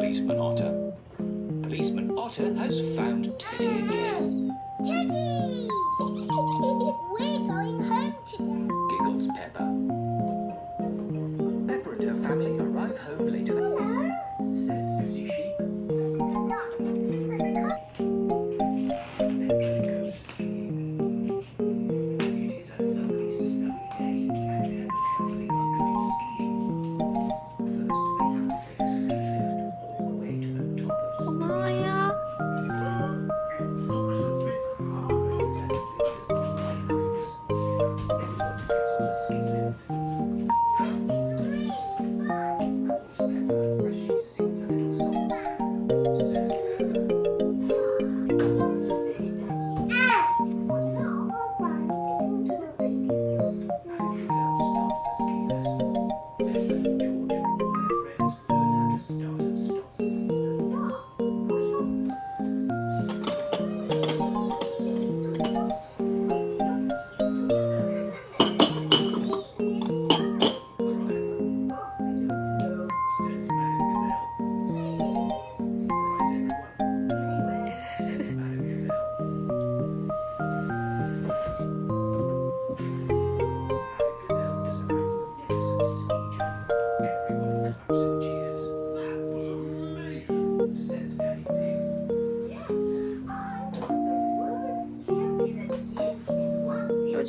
Policeman Otter. Policeman Otter has found Teddy again. Teddy!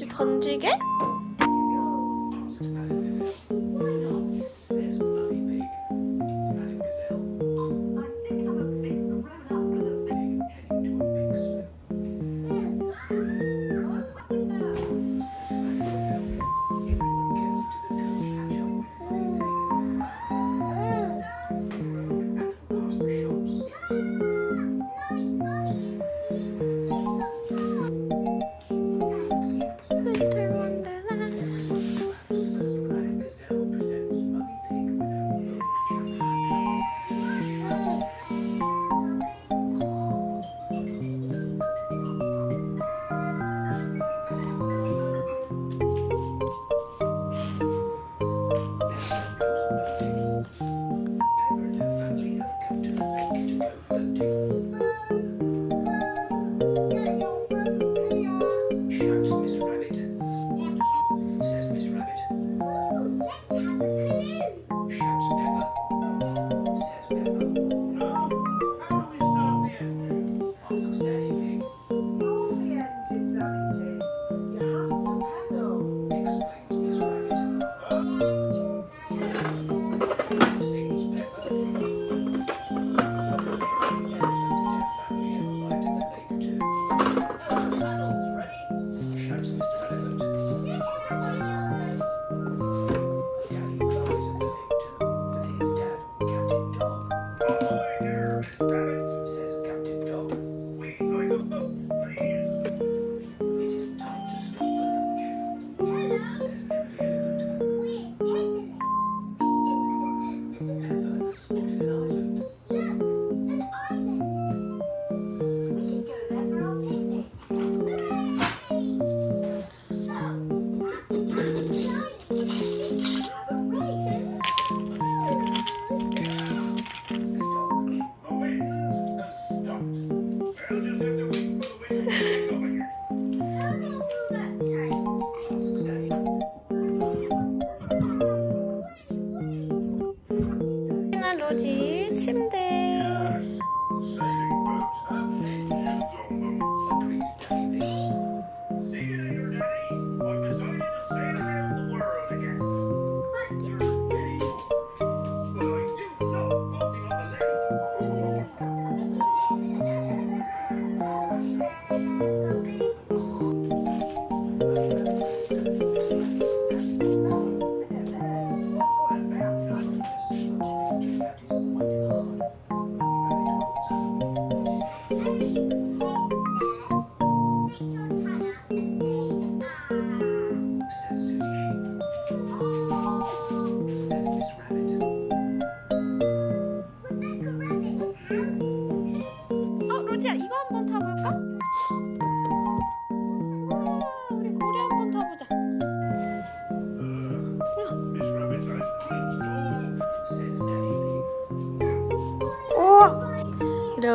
뭐지 던지게?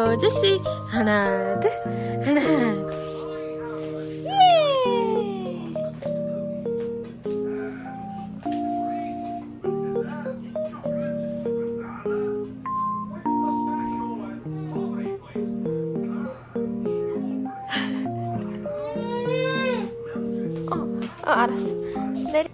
로즈 씨. 하나 둘. 하나. 예. 어, 어 알았어. 내리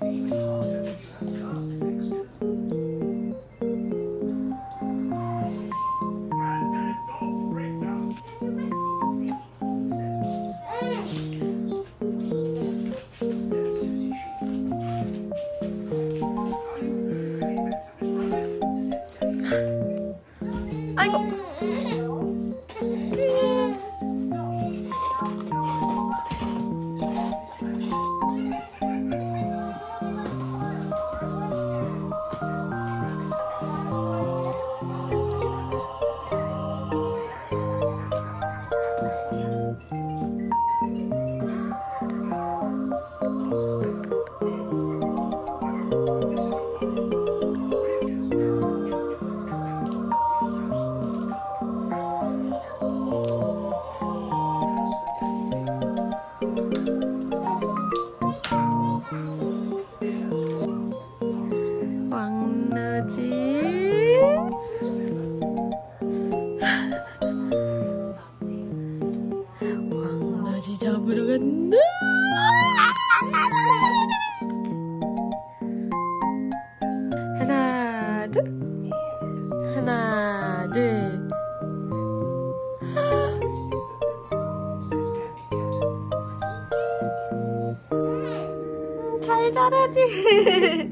잘 자라지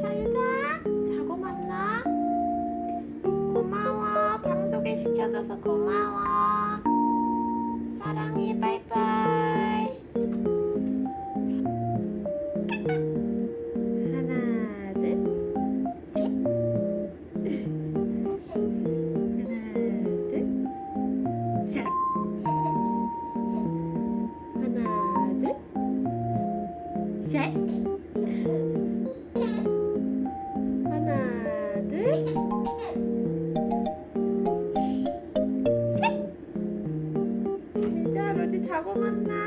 잘 자. 자고 만나. 고마워. 방 소개시켜줘서 고마워. 사랑해. 바이바이. one night.